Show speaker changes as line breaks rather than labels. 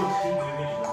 就听觉给你的。